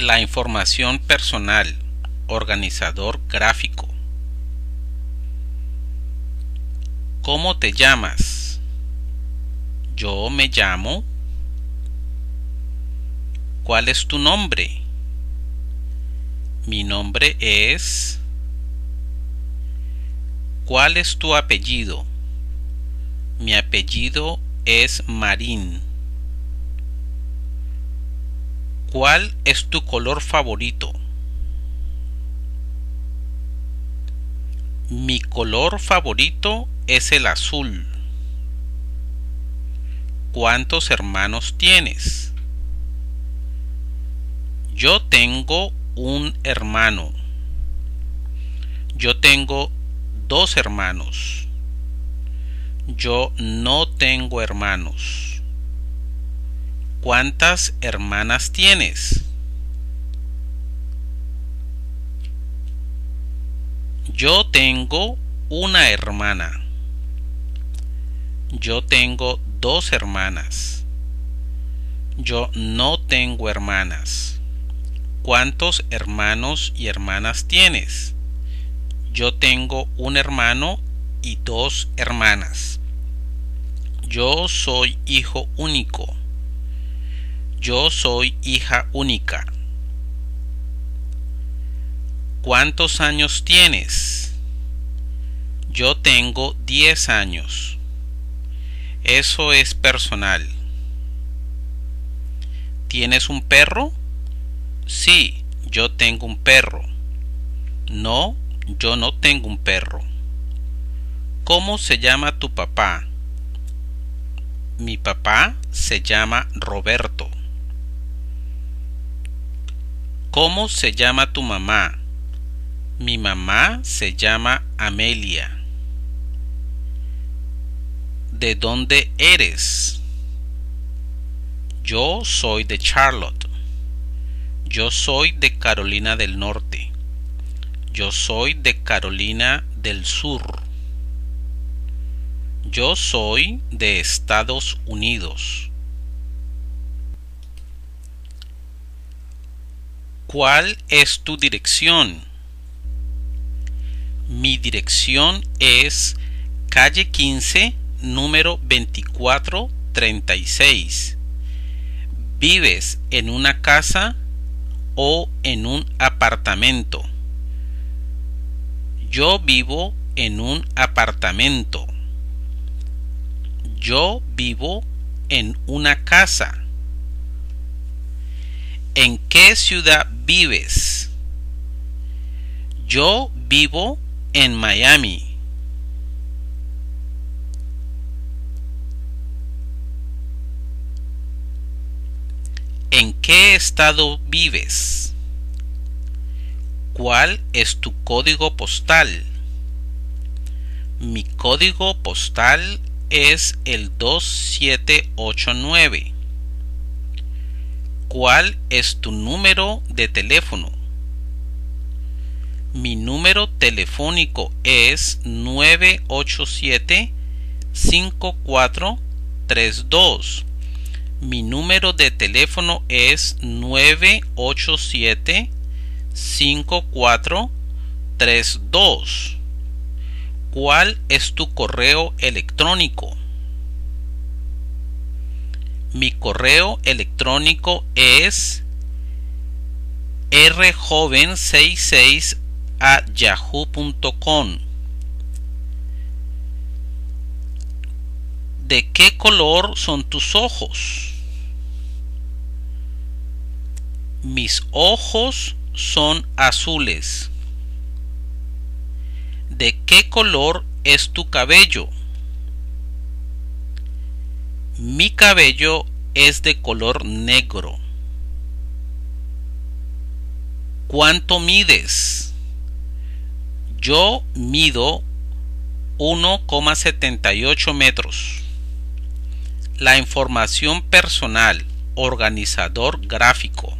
La información personal. Organizador gráfico. ¿Cómo te llamas? Yo me llamo. ¿Cuál es tu nombre? Mi nombre es... ¿Cuál es tu apellido? Mi apellido es Marín. ¿Cuál es tu color favorito? Mi color favorito es el azul. ¿Cuántos hermanos tienes? Yo tengo un hermano. Yo tengo dos hermanos. Yo no tengo hermanos. ¿Cuántas hermanas tienes? Yo tengo una hermana. Yo tengo dos hermanas. Yo no tengo hermanas. ¿Cuántos hermanos y hermanas tienes? Yo tengo un hermano y dos hermanas. Yo soy hijo único. Yo soy hija única. ¿Cuántos años tienes? Yo tengo 10 años. Eso es personal. ¿Tienes un perro? Sí, yo tengo un perro. No, yo no tengo un perro. ¿Cómo se llama tu papá? Mi papá se llama Roberto. ¿Cómo se llama tu mamá? Mi mamá se llama Amelia. ¿De dónde eres? Yo soy de Charlotte. Yo soy de Carolina del Norte. Yo soy de Carolina del Sur. Yo soy de Estados Unidos. ¿Cuál es tu dirección? Mi dirección es calle 15, número 2436. ¿Vives en una casa o en un apartamento? Yo vivo en un apartamento. Yo vivo en una casa. ¿En qué ciudad vives? Yo vivo en Miami. ¿En qué estado vives? ¿Cuál es tu código postal? Mi código postal es el 2789. ¿Cuál es tu número de teléfono? Mi número telefónico es 987 5432. Mi número de teléfono es 987 5432. ¿Cuál es tu correo electrónico? Mi correo electrónico es rjoven66 a yahoo.com. ¿De qué color son tus ojos? Mis ojos son azules. ¿De qué color es tu cabello? Mi cabello es de color negro. ¿Cuánto mides? Yo mido 1,78 metros. La información personal, organizador gráfico.